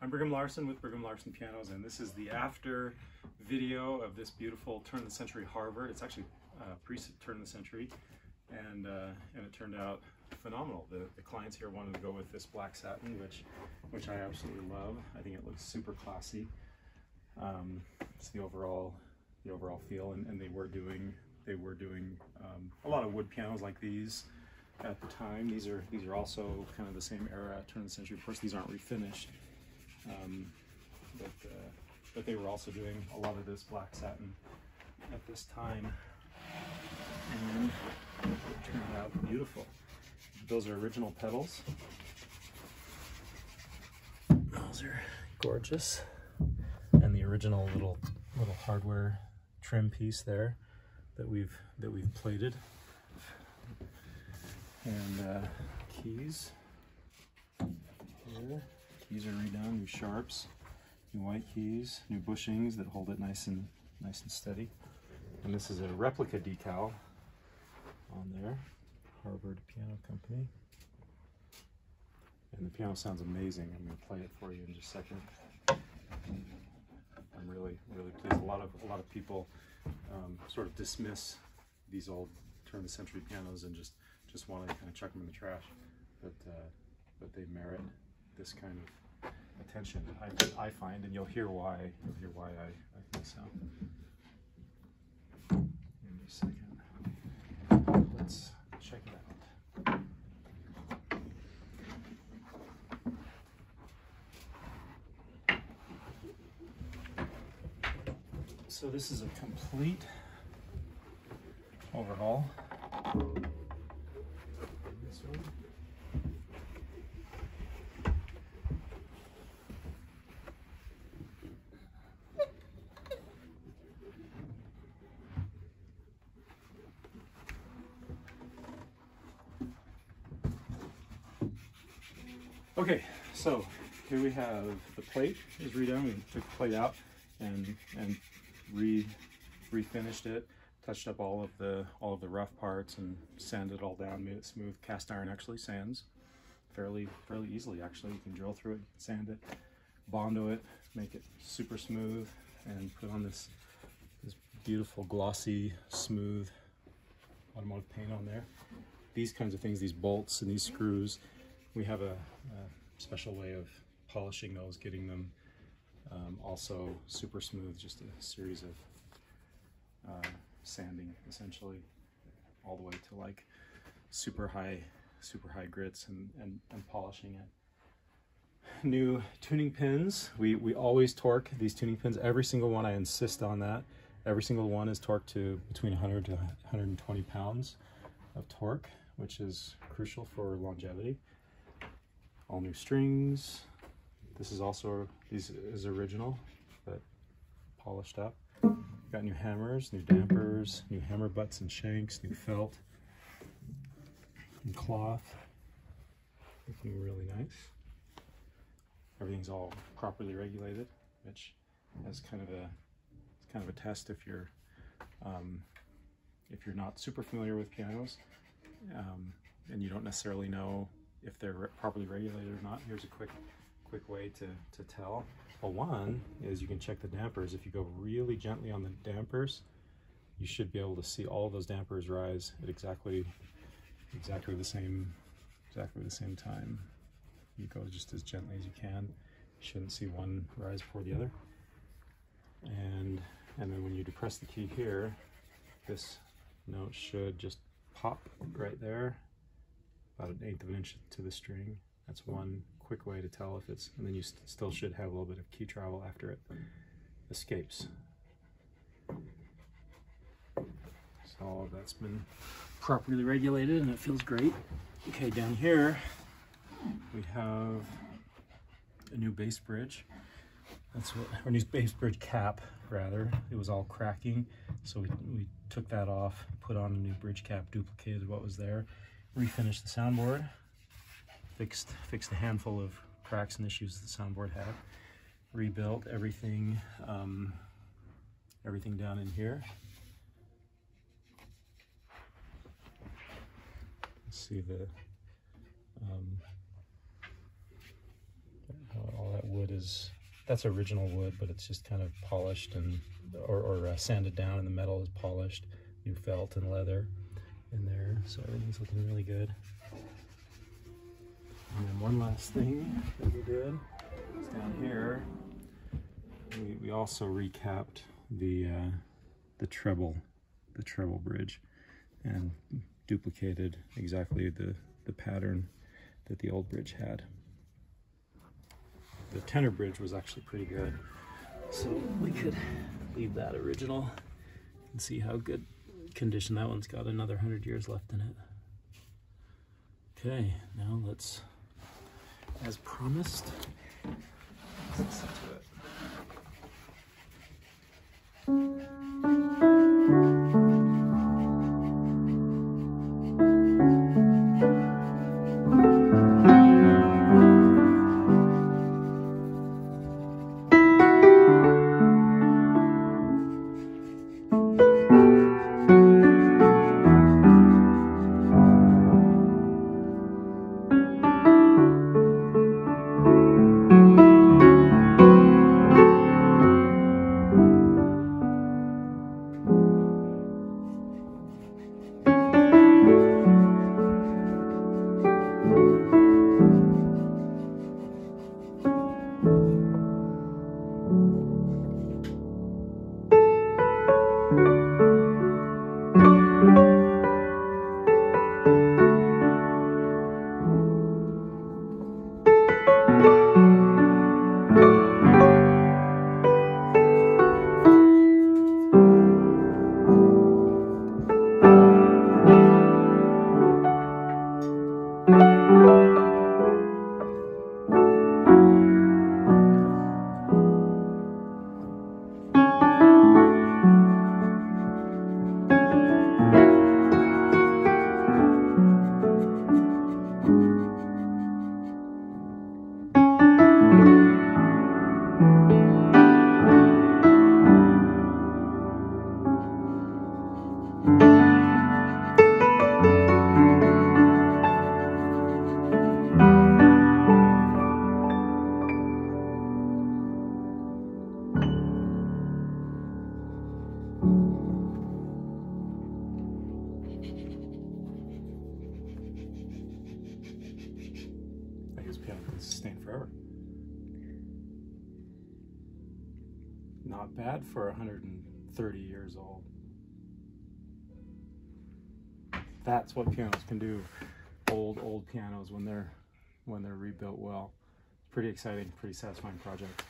I'm Brigham Larson with Brigham Larson Pianos, and this is the after video of this beautiful turn of the century Harvard. It's actually uh, pre-turn of the century, and uh, and it turned out phenomenal. The, the clients here wanted to go with this black satin, which which I absolutely love. I think it looks super classy. Um, it's the overall the overall feel, and, and they were doing they were doing um, a lot of wood pianos like these at the time. These are these are also kind of the same era, turn of the century. Of course, these aren't refinished, um, but uh, but they were also doing a lot of this black satin at this time, and it turned out beautiful. Those are original pedals. Those are gorgeous, and the original little little hardware trim piece there that we've that we've plated and uh, keys here. Keys are redone, new sharps, new white keys, new bushings that hold it nice and nice and steady. And this is a replica decal on there, Harvard Piano Company. And the piano sounds amazing. I'm going to play it for you in just a second. I'm really, really pleased. A lot of a lot of people um, sort of dismiss these old turn of the century pianos and just just want to kind of chuck them in the trash, but uh, but they merit this kind of attention. I, I find, and you'll hear why. You'll hear why I, I think so. Me a second. Let's check it out. So this is a complete overhaul. This one. Okay, so here we have the plate is redone. We took the plate out and and re refinished it, touched up all of the all of the rough parts and sanded it all down, made it smooth. Cast iron actually sands fairly fairly easily. Actually, you can drill through it, sand it, bondo it, make it super smooth, and put on this this beautiful glossy smooth automotive paint on there. These kinds of things, these bolts and these screws, we have a, a special way of polishing those, getting them um, also super smooth, just a series of uh, sanding essentially all the way to like super high, super high grits and, and, and polishing it. New tuning pins. We, we always torque these tuning pins. Every single one, I insist on that. Every single one is torqued to between 100 to 120 pounds of torque, which is crucial for longevity. All new strings. This is also, these is original, but polished up. Got new hammers, new dampers, new hammer butts and shanks, new felt, and cloth. Looking really nice. Everything's all properly regulated, which is kind of a it's kind of a test if you're um, if you're not super familiar with pianos um, and you don't necessarily know if they're re properly regulated or not. Here's a quick quick way to, to tell. Well, one is you can check the dampers. If you go really gently on the dampers, you should be able to see all those dampers rise at exactly exactly the same exactly the same time. You go just as gently as you can. You shouldn't see one rise before the other. And and then when you depress the key here, this note should just pop right there, about an eighth of an inch to the string. That's one quick way to tell if it's, and then you st still should have a little bit of key travel after it escapes. So all of that's been properly regulated and it feels great. Okay, down here we have a new bass bridge. That's what, our new bass bridge cap, rather. It was all cracking, so we, we took that off, put on a new bridge cap, duplicated what was there, refinished the soundboard, fixed fixed a handful of cracks and issues the soundboard had, rebuilt everything um, everything down in here. Let's see the um, all that wood is that's original wood, but it's just kind of polished and or, or uh, sanded down, and the metal is polished. New felt and leather in there, so everything's looking really good. And then one last thing that we did is down here. We, we also recapped the uh, the treble the treble bridge and duplicated exactly the the pattern that the old bridge had. The tenor bridge was actually pretty good, so we could leave that original and see how good condition that one's got another hundred years left in it. Okay, now let's, as promised, let's can sustain forever. Not bad for 130 years old. That's what pianos can do. Old, old pianos when they're when they're rebuilt well. It's Pretty exciting, pretty satisfying project.